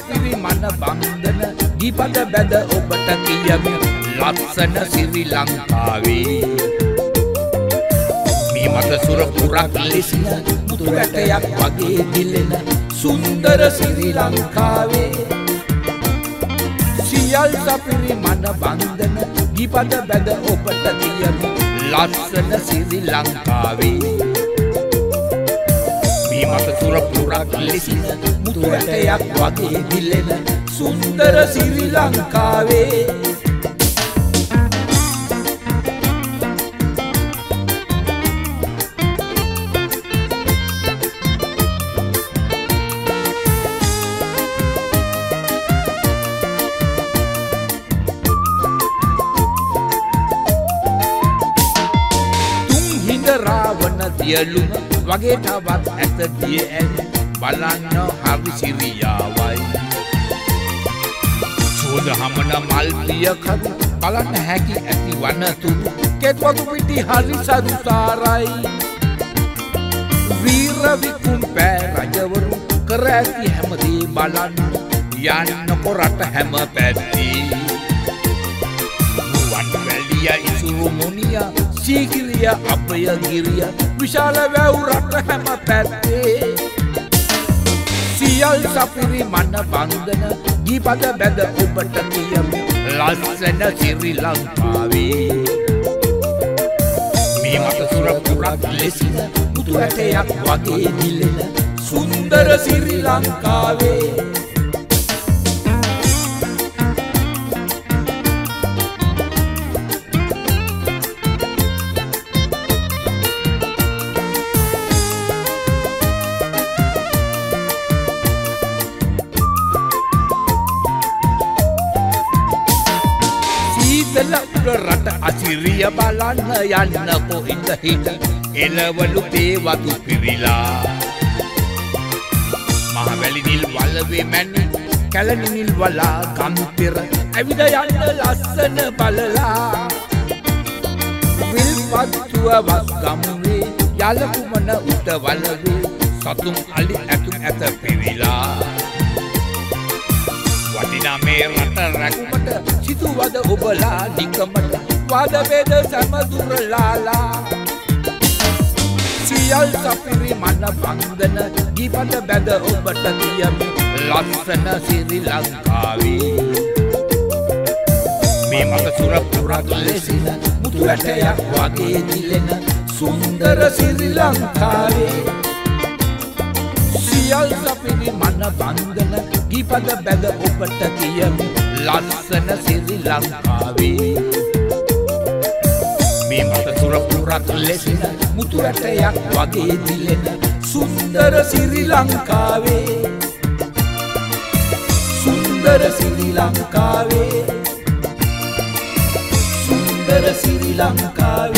සපිරි මන බන්ධන ගිපද බැද ඔබට කියමි. ලස්සන සිරි ලංකාවේ. මේ මත සුර පුරක් ලෙසින මුතු වැටයක් වගේ දිලෙන සුන්දර සිරි ලංකාවේ. සියල් සපිරි මන බන්ධන ගිපද බැද ඔබට කියමි. ලස්සන සිරි ලංකාවේ. මේ මත සුර පුරක් ලෙසින මුතු වැටයක් වගේ දිලෙන සුන්දර සිරි ලංකාවේ. රාවන දියලුම වගේ තවත් ඇත දිය ඇන බලන්න හරි සිරියාවයි. සෝද හමන මල්පියකද බලන්න හැකි ඇති වනතුරු කෙත්වතු පිටි හරි සරුසාරයි වීරවිකුම් පෑ රජවරු කර ඇති හැමදී බලන්න යන්න කොරට හැම පැත්තිී සීගිරිය අපය ගිරිය විශාල වැව් රට හැම පැත්තේ. සියල් සපිරි මන බන්ධන ගීපද බැද ඔබට කියමි. ලස්සන සිරි ලංකාවේ. මේ මත සුරපුරක් ලෙසින මුතු ඇටයක් වගේ දිලෙන සුන්දර සිරි ලංකාවේ. ඉඳල උඩ රට අසිරිය බලන්න යන්න කොහින්ද හිට එලවලු තේවතු පිරිලා මහවැලි නිල් වලවේ මැනි කැලණි නිල් වලා ගම්පෙර ඇවිද යන්න ලස්සන බලලා විල්පත්තුව වස් ගම්වේ යලකුමන උට වලවේ සතුම් අලි ඇතුම් ඇත පිරිලා වටිනා මේ රට රැකුමට සිතුවද ඔබලා නිකමට වදවේද සැමදුරලාලා සියල් සපිරි මන බන්ධන ගිපට බැද ඔබට කියමි ලස්සන සිරි ලංකාවේ මේ මත සුරපුරක් ලෙසින මුතු ඇටයක් වගේ දිලෙන සුන්දර සිරි ලංකාවේ සියල් සපිරි මන බන්ධන ගිපද බැද ඔබට කියමි ලස්සන සිරි ලංකාවේ. මේ මත සුරපුරක් ලෙසින මුතු ඇටයක් වගේ දිලෙන සුන්දර සිරි ලංකාවේ. සුන්දර සිරි ලංකාවේ. සුන්දර සිරි ලංකාවේ.